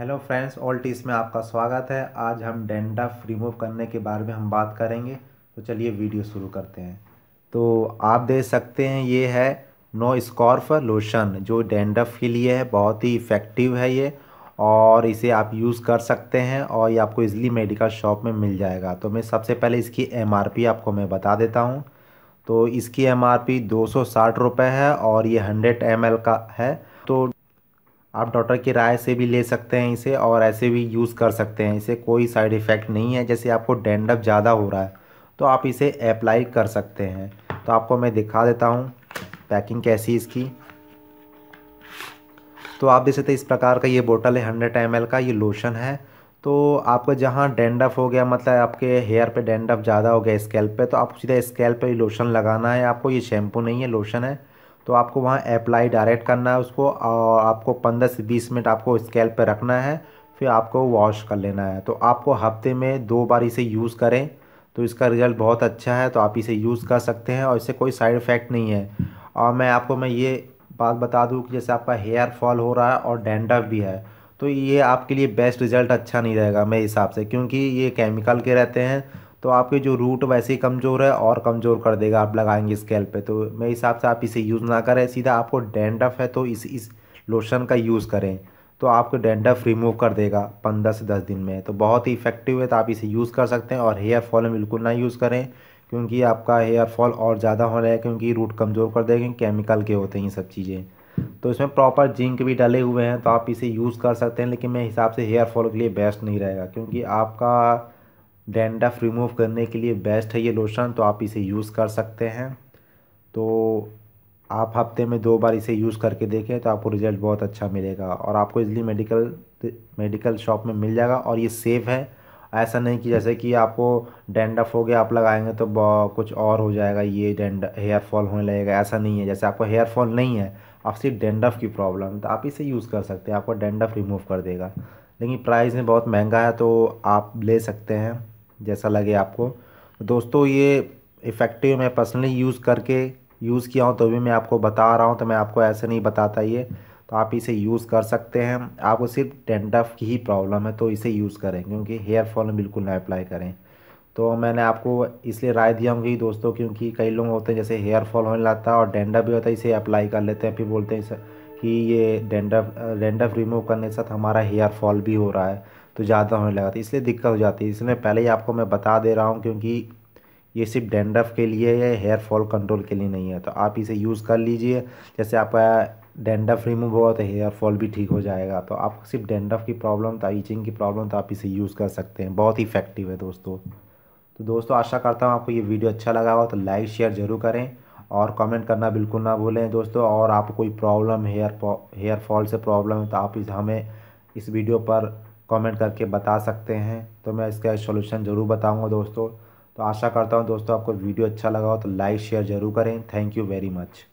Hello friends all टीस में आपका स्वागत है। आज हम डेंडफ रिमूव करने के बारे में हम बात करेंगे। तो चलिए वीडियो शुरू करते हैं। तो आप देख सकते हैं, ये है नो स्कॉर्फ लोशन जो डेंडफ के लिए है। बहुत ही इफ़ेक्टिव है ये और इसे आप यूज़ कर सकते हैं और ये आपको इजीली मेडिकल शॉप में मिल जाएगा। तो मैं सबसे पहले इसकी एमआरपी आपको मैं बता देता हूँ। तो इसकी एम आर पी है और ये हंड्रेड एम का है। तो आप डॉक्टर की राय से भी ले सकते हैं इसे और ऐसे भी यूज़ कर सकते हैं। इसे कोई साइड इफ़ेक्ट नहीं है, जैसे आपको डेंडअप ज़्यादा हो रहा है तो आप इसे अप्लाई कर सकते हैं। तो आपको मैं दिखा देता हूँ पैकिंग कैसी इसकी। तो आप देख सकते इस प्रकार का ये बोतल है, हंड्रेड एम का ये लोशन है। तो आपका जहाँ डेंडअप हो गया मतलब आपके हेयर पे डेंडअप ज़्यादा हो गया स्कैल्प पे तो आप सीधा स्कैल्प पे लोशन लगाना है। आपको ये शैम्पू नहीं है, लोशन है। तो आपको वहाँ अप्लाई डायरेक्ट करना है, उसको और आपको पंद्रह से बीस मिनट आपको स्केल पर रखना है, फिर आपको वॉश कर लेना है। तो आपको हफ़्ते में दो बार इसे यूज़ करें तो इसका रिज़ल्ट बहुत अच्छा है तो आप इसे यूज़ कर सकते हैं और इससे कोई साइड इफ़ेक्ट नहीं है। और मैं आपको, मैं ये बात बता दूँ कि जैसे आपका हेयर फॉल हो रहा है और डेंडर भी है तो ये आपके लिए बेस्ट रिज़ल्ट अच्छा नहीं रहेगा मेरे हिसाब से, क्योंकि ये केमिकल के रहते हैं तो आपके जो रूट वैसे ही कमज़ोर है और कमज़ोर कर देगा, आप लगाएँगे स्केल पे। तो मेरे हिसाब से आप इसे यूज़ ना करें। सीधा आपको डेंडफ है तो इस इस लोशन का यूज़ करें। तो आपको डेंडफ रिमूव कर देगा पंद्रह से दस दिन में। तो बहुत ही इफ़ेक्टिव है तो आप इसे यूज़ कर सकते हैं और हेयर फॉल बिल्कुल ना यूज़ करें, क्योंकि आपका हेयर फॉल और ज़्यादा हो रहा है क्योंकि रूट कमज़ोर कर देंगे केमिकल के होते हैं ये सब चीज़ें। तो इसमें प्रॉपर जिंक भी डले हुए हैं तो आप इसे यूज़ कर सकते हैं, लेकिन मेरे हिसाब से हेयर फॉल के लिए बेस्ट नहीं रहेगा, क्योंकि आपका डेंडफ रिमूव करने के लिए बेस्ट है ये लोशन तो आप इसे यूज़ कर सकते हैं। तो आप हफ़्ते में दो बार इसे यूज़ करके देखें तो आपको रिज़ल्ट बहुत अच्छा मिलेगा और आपको इजली मेडिकल मेडिकल शॉप में मिल जाएगा और ये सेफ़ है। ऐसा नहीं कि जैसे कि आपको डेंडफ हो गया, आप लगाएँगे तो कुछ और हो जाएगा, ये डेंड हेयर फॉल होने लगेगा। ऐसा नहीं है, जैसे आपको हेयर फॉल नहीं है, आप सिर्फ़ डेंडफ की प्रॉब्लम तो आप इसे यूज़ कर सकते हैं, आपको डेंडफ रिमूव कर देगा। लेकिन प्राइस में बहुत महँगा है तो आप ले सकते हैं। जैसा लगे आपको। दोस्तों, ये इफ़ेक्टिव मैं पर्सनली यूज़ करके यूज़ किया हूँ तो भी मैं आपको बता रहा हूँ तो मैं आपको ऐसे नहीं बताता ये। तो आप इसे यूज़ कर सकते हैं। आपको सिर्फ़ डेंडफ की ही प्रॉब्लम है तो इसे यूज़ करें, क्योंकि हेयर फॉल बिल्कुल ना अप्लाई करें। तो मैंने आपको इसलिए राय दिया हूँ कि दोस्तों, क्योंकि कई लोग होते हैं, जैसे हेयर फॉल होने लगता है और डेंडफ भी होता है, इसे अप्लाई कर लेते हैं। फिर बोलते हैं कि ये डेंडफ डेंडफ रिमूव करने के साथ हमारा हेयर फॉल भी हो रहा है। तो ज़्यादा होने लगा था, इसलिए दिक्कत हो जाती है। इसलिए पहले ही आपको मैं बता दे रहा हूँ क्योंकि ये सिर्फ़ डेंडफ के लिए है, हेयर फॉल कंट्रोल के लिए नहीं है। तो आप इसे यूज़ कर लीजिए। जैसे आपका डेंडफ रिमूव हुआ तो हेयर फॉल भी ठीक हो जाएगा। तो आपको सिर्फ़ डेंडफ की प्रॉब्लम था ईचिंग की प्रॉब्लम तो आप इसे यूज़ कर सकते हैं। बहुत ही इफ़ेक्टिव है दोस्तों। तो दोस्तों, आशा करता हूँ आपको ये वीडियो अच्छा लगा हो तो लाइक, शेयर ज़रूर करें और कमेंट करना बिल्कुल ना भूलें दोस्तों। और आपको कोई प्रॉब्लम, हेयर हेयर फॉल से प्रॉब्लम है तो आप इस, हमें इस वीडियो पर कमेंट करके बता सकते हैं। तो मैं इसका सोल्यूशन ज़रूर बताऊँगा दोस्तों। तो आशा करता हूँ दोस्तों आपको वीडियो अच्छा लगा हो तो लाइक, शेयर ज़रूर करें। Thank you very much.